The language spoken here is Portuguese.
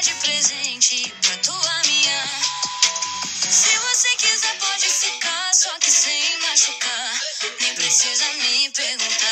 de presente pra tua minha. Se você quiser, pode ficar, só que sem machucar. Nem precisa me perguntar.